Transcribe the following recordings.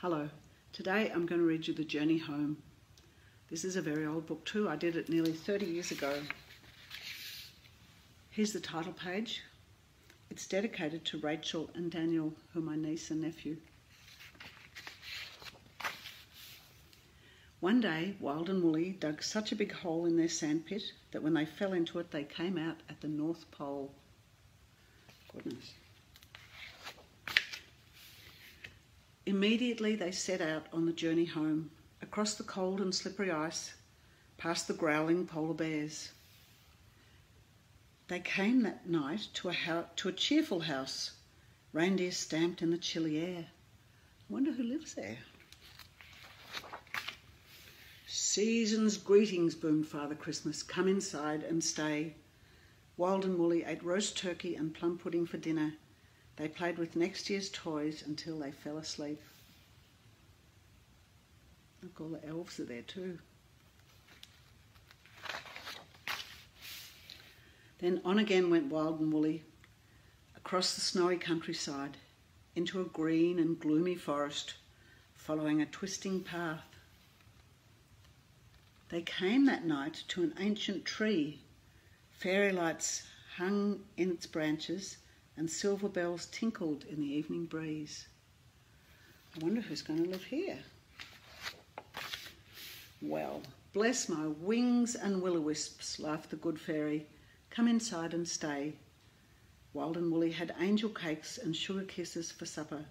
Hello, today I'm going to read you The Journey Home. This is a very old book too, I did it nearly 30 years ago. Here's the title page. It's dedicated to Rachel and Daniel, who are my niece and nephew. One day, Wild and Woolly dug such a big hole in their sandpit that when they fell into it, they came out at the North Pole. Goodness. Immediately they set out on the journey home, across the cold and slippery ice, past the growling polar bears. They came that night to a, to a cheerful house, reindeer stamped in the chilly air. I wonder who lives there. Season's greetings, boomed Father Christmas. Come inside and stay. Wild and Woolly ate roast turkey and plum pudding for dinner they played with next year's toys until they fell asleep. Look, all the elves are there too. Then on again went Wild and Woolly, across the snowy countryside, into a green and gloomy forest, following a twisting path. They came that night to an ancient tree. Fairy lights hung in its branches and silver bells tinkled in the evening breeze. I wonder who's going to live here. Well, bless my wings and will-o-wisps, laughed the good fairy. Come inside and stay. Wild and Woolly had angel cakes and sugar kisses for supper.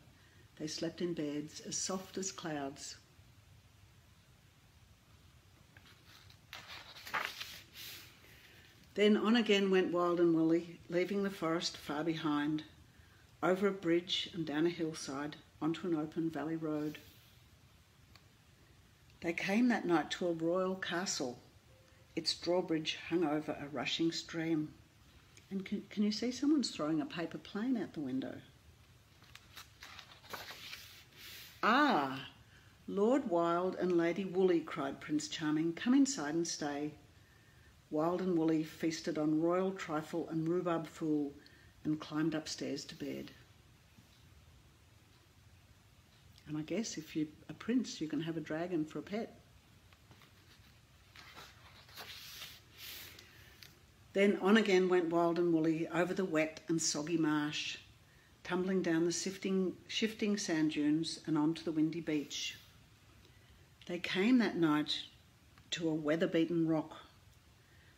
They slept in beds as soft as clouds. Then on again went Wild and Woolly, leaving the forest far behind, over a bridge and down a hillside onto an open valley road. They came that night to a royal castle. Its drawbridge hung over a rushing stream. And can, can you see someone's throwing a paper plane out the window? Ah, Lord Wild and Lady Woolly, cried Prince Charming, come inside and stay. Wild and Woolly feasted on royal trifle and rhubarb fool and climbed upstairs to bed. And I guess if you're a prince, you can have a dragon for a pet. Then on again went Wild and Woolly over the wet and soggy marsh, tumbling down the sifting, shifting sand dunes and onto the windy beach. They came that night to a weather-beaten rock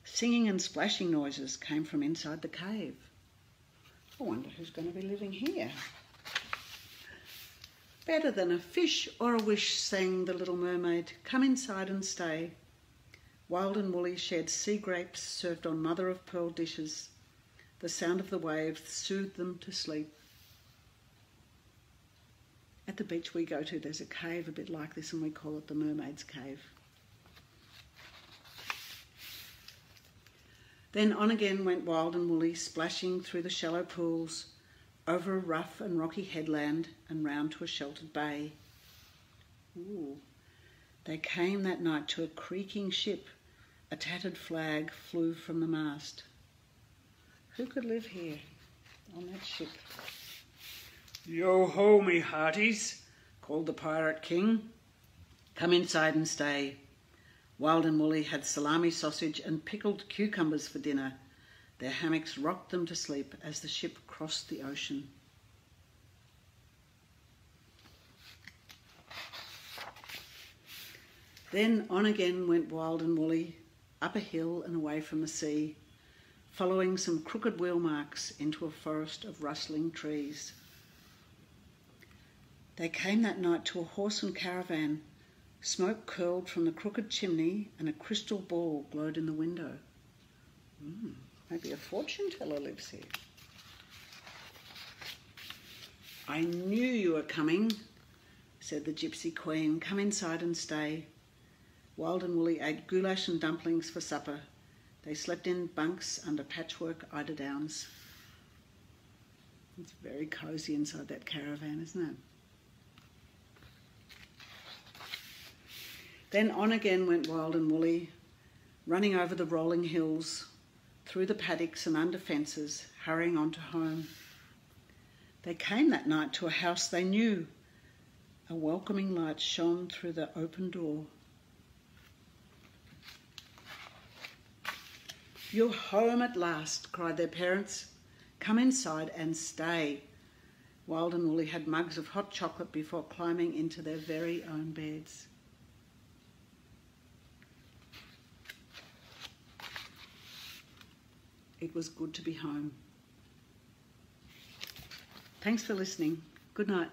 Singing and splashing noises came from inside the cave. I wonder who's going to be living here. Better than a fish or a wish, sang the little mermaid. Come inside and stay. Wild and Woolly shared sea grapes served on mother of pearl dishes. The sound of the waves soothed them to sleep. At the beach we go to, there's a cave a bit like this, and we call it the Mermaid's Cave. Then on again went Wild and Woolly, splashing through the shallow pools, over a rough and rocky headland and round to a sheltered bay. Ooh. They came that night to a creaking ship. A tattered flag flew from the mast. Who could live here on that ship? Yo ho, me hearties, called the pirate king. Come inside and stay. Wild and Woolly had salami sausage and pickled cucumbers for dinner. Their hammocks rocked them to sleep as the ship crossed the ocean. Then on again went Wild and Woolly, up a hill and away from the sea, following some crooked wheel marks into a forest of rustling trees. They came that night to a horse and caravan Smoke curled from the crooked chimney and a crystal ball glowed in the window. Mm, maybe a fortune teller lives here. I knew you were coming, said the gypsy queen. Come inside and stay. Wild and Woolly ate goulash and dumplings for supper. They slept in bunks under patchwork eiderdowns. It's very cosy inside that caravan, isn't it? Then on again went Wild and Woolly, running over the rolling hills, through the paddocks and under fences, hurrying on to home. They came that night to a house they knew, A welcoming light shone through the open door. You're home at last, cried their parents. Come inside and stay. Wild and Woolly had mugs of hot chocolate before climbing into their very own beds. It was good to be home. Thanks for listening. Good night.